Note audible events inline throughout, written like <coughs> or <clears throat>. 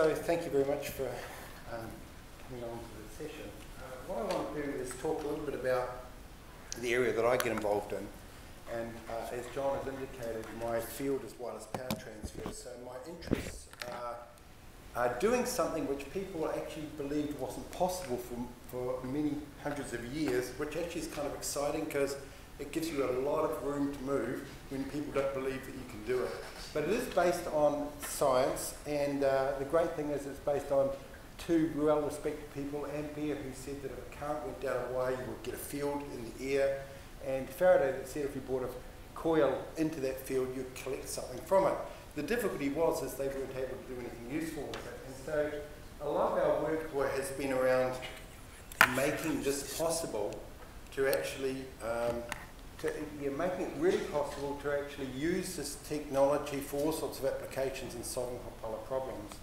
So thank you very much for um, coming on to the session. Uh, what I want to do is talk a little bit about the area that I get involved in. And uh, as John has indicated, my field is wireless power transfer. So my interests are, are doing something which people actually believed wasn't possible for, for many hundreds of years, which actually is kind of exciting because it gives you a lot of room to move when people don't believe that you can do it. But it is based on science, and uh, the great thing is it's based on two well-respected people, Ampere, who said that if a current went down a wire, you would get a field in the air, and Faraday that said if you brought a coil into that field, you'd collect something from it. The difficulty was is they weren't able to do anything useful with it. And so a lot of our work has been around making this possible to actually um, to, you're making it really possible to actually use this technology for all sorts of applications in solving hot problems.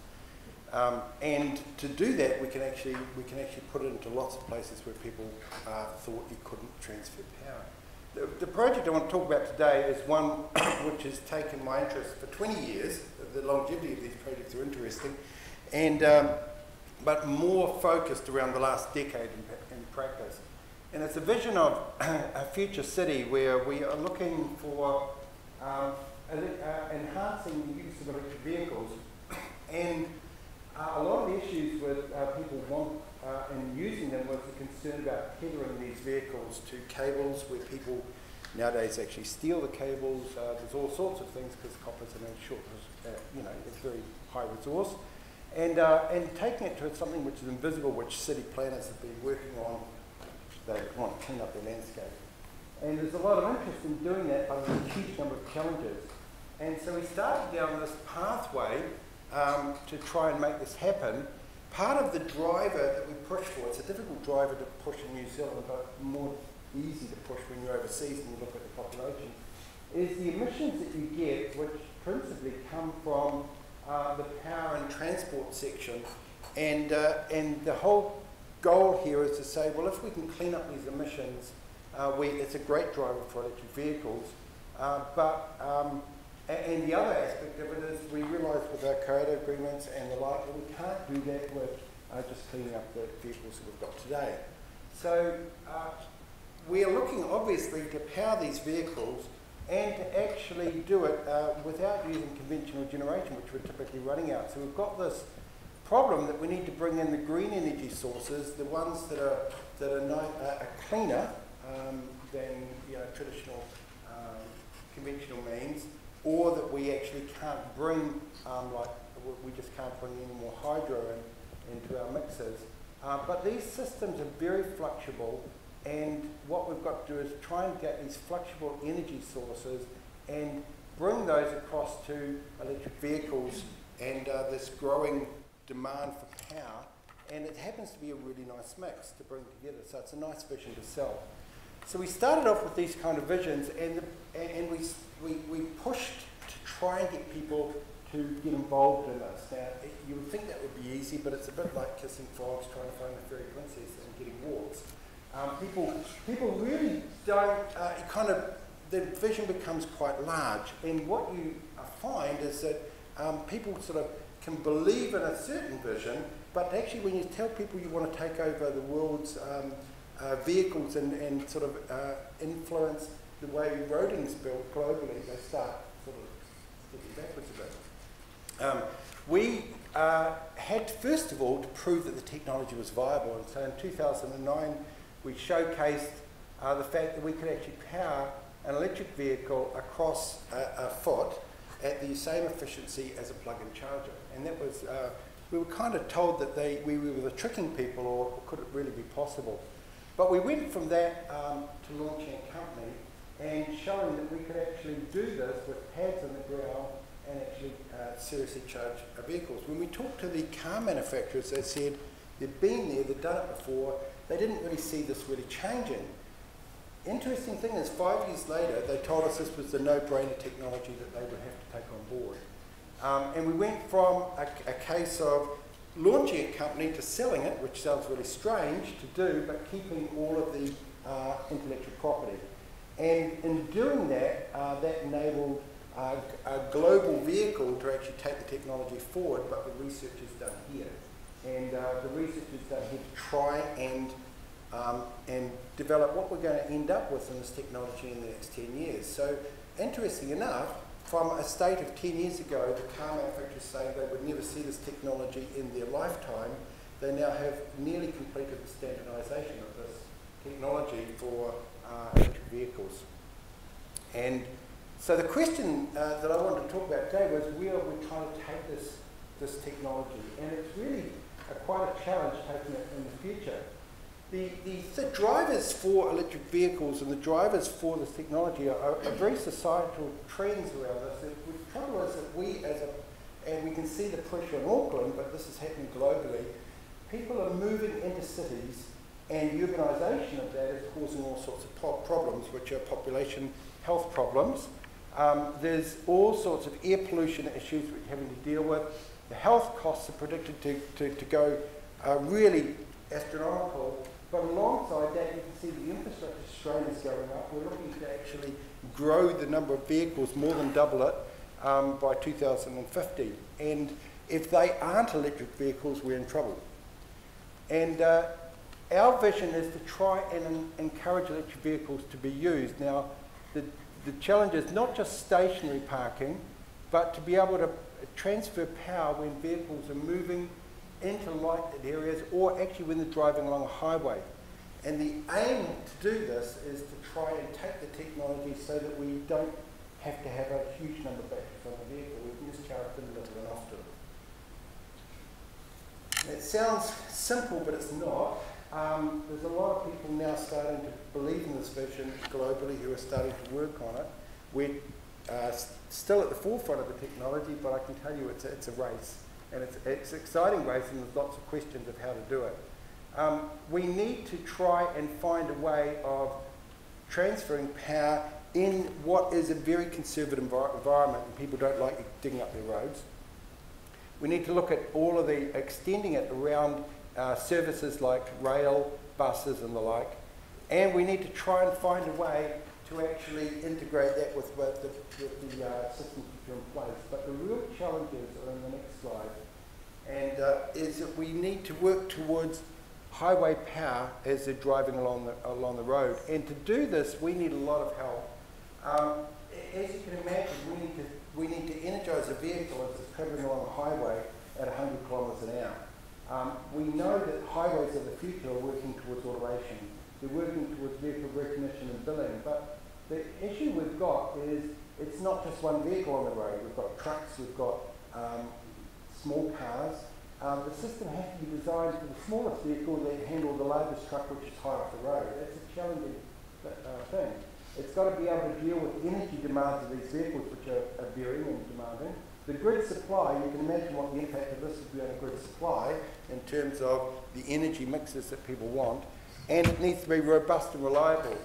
Um, and to do that, we can actually we can actually put it into lots of places where people uh, thought you couldn't transfer power. The, the, project I want to talk about today is one <coughs> which has taken my interest for 20 years. The longevity of these projects are interesting, and um, but more focused around the last decade in, in practice. And it's a vision of <clears throat> a future city where we are looking for um, uh, enhancing the use of electric vehicles. And uh, a lot of the issues with uh, people want uh, in using them was the concern about tethering these vehicles to cables where people nowadays actually steal the cables. Uh, there's all sorts of things because copper is a short, uh, you know, it's very high resource. And, and taking it to something which is invisible, which city planners have been working on they want to clean up their landscape. And there's a lot of interest in doing that, but there's a huge number of challenges. And so we started down this pathway um, to try and make this happen. Part of the driver that we push for, it's a difficult driver to push in New Zealand, but more easy to push when you're overseas and you look at the population, is the emissions that you get, which principally come from uh, the power and transport section. And, uh, and the whole goal here is to say, well, if we can clean up these emissions, uh, we, it's a great driver for electric vehicles. Uh, but, um, and, the other aspect of it is we realise with our Kyoto agreements and the like that we can't do that with uh, just cleaning up the vehicles that we've got today. So uh, we are looking obviously to power these vehicles and to actually do it uh, without using conventional generation, which we're typically running out. So we've got this problem that we need to bring in the green energy sources, the ones that are, that are, no, uh, are cleaner um, than you know, traditional um, conventional means, or that we actually can't bring, um, like we just can't bring any more hydro in, into our mixes. Uh, but these systems are very fluctuable, and what we've got to do is try and get these fluctuable energy sources and bring those across to electric vehicles and uh, this growing demand for power, and it happens to be a really nice mix to bring together. So it's a nice vision to sell. So we started off with these kind of visions, and, the, and we, we, we pushed to try and get people to get involved in this. Now, you would think that would be easy, but it's a bit like kissing frogs, trying to find the fairy princess and getting warts. Um, people, people really don't, uh, kind of, the vision becomes quite large. And what you find is that um, people sort of can believe in a certain vision, but actually when you tell people you want to take over the world's um, uh, vehicles and, and sort of uh, influence the way roading is built globally, they start sort of stepping backwards a bit. Um, we uh, had, first of all, to prove that the technology was viable. And so in 2009, we showcased uh, the fact that we could actually power an electric vehicle across a, a foot at the same efficiency as a plug-in charger. And that was, uh, we were kind of told that they, we were the tricking people or could it really be possible? But we went from that um, to launching a company and showing that we could actually do this with pads on the ground and actually uh, seriously charge our vehicles. When we talked to the car manufacturers, they said they'd been there, they'd done it before, they didn't really see this really changing. Interesting thing is, five years later, they told us this was the no-brainer technology that they would have to take on board. Um, and we went from a, a, case of launching a company to selling it, which sounds really strange to do, but keeping all of the uh, intellectual property. And in doing that, uh, that enabled uh, a global vehicle to actually take the technology forward, but the research is done here. And uh, the research is done here to try and, um, and develop what we're going to end up with in this technology in the next 10 years. So, interesting enough, from a state of 10 years ago, the car manufacturers saying they would never see this technology in their lifetime, they now have nearly completed the standardization of this technology for uh, electric vehicles. And so the question uh, that I wanted to talk about today was where are we trying to take this, this technology? And it's really a, quite a challenge taking it in the future. The, the, the, drivers for electric vehicles and the drivers for this technology are, are very societal trends around us. The trouble is that we as a, and we can see the pressure in Auckland, but this is happening globally, people are moving into cities and urbanisation of that is causing all sorts of problems, which are population health problems. Um, there's all sorts of air pollution issues we're having to deal with. The health costs are predicted to, to, to go uh, really astronomical. But alongside that, you can see the infrastructure strain is going up. We're looking to actually grow the number of vehicles, more than double it, um, by 2050. And if they aren't electric vehicles, we're in trouble. And uh, our vision is to try and encourage electric vehicles to be used. Now, the, the challenge is not just stationary parking, but to be able to transfer power when vehicles are moving into lighted areas or actually when they're driving along a highway. And the aim to do this is to try and take the technology so that we don't have to have a huge number of batteries on the vehicle. We can just charge them little and often. It sounds simple, but it's not. Um, there's a lot of people now starting to believe in this vision globally who are starting to work on it. We're uh, still at the forefront of the technology, but I can tell you it's a, it's a race. And it's, it's exciting and there's lots of questions of how to do it. Um, we need to try and find a way of transferring power in what is a very conservative envir environment, and people don't like digging up their roads. We need to look at all of the extending it around uh, services like rail, buses, and the like. And we need to try and find a way to actually integrate that with, with the, with the uh, systems that are in place. But the real challenges are in the next slide, and uh, is that we need to work towards highway power as they're driving along the, along the road. And to do this, we need a lot of help. Um, as you can imagine, we need to, we need to energize a vehicle as it's traveling along a highway at 100 kilometres an hour. Um, we know that highways of the future are working towards automation. They're working towards vehicle recognition and billing. But the issue we've got is it's not just one vehicle on the road. We've got trucks, we've got um, small cars. Um, the system has to be designed for the smallest vehicle that handle the largest truck which is high off the road. That's a challenging uh, thing. It's got to be able to deal with the energy demands of these vehicles which are, are varying and demanding. The grid supply, you can imagine what the impact of this would be on a grid supply in terms of the energy mixes that people want, and it needs to be robust and reliable.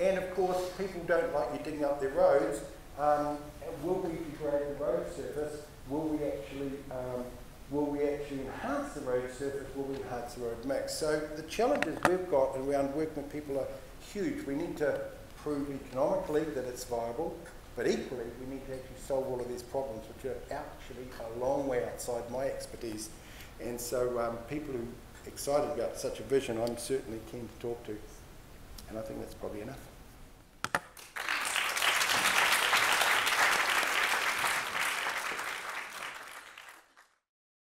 And of course, people don't like you digging up their roads. Um, will we degrade the road surface? Will we actually um, will we actually enhance the road surface? Will we enhance the road mix? So the challenges we've got around working with people are huge. We need to prove economically that it's viable. But equally, we need to actually solve all of these problems, which are actually a long way outside my expertise. And so um, people who are excited about such a vision, I'm certainly keen to talk to. And I think that's probably enough.